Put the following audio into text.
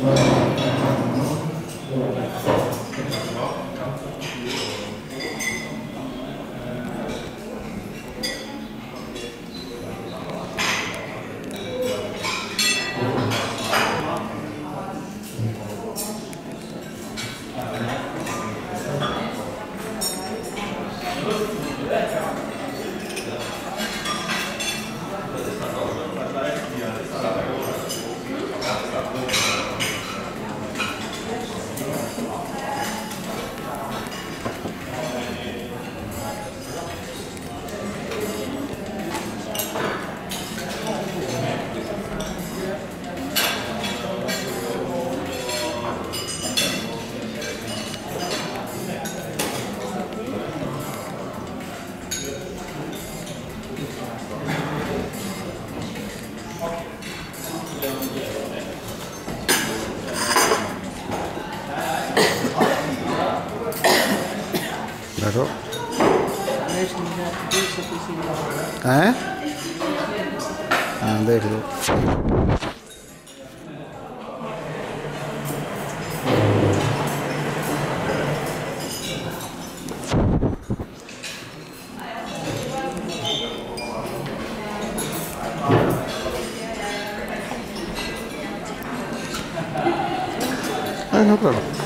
Amen. দেখো हैं हाँ देख लो Ay, no, claro.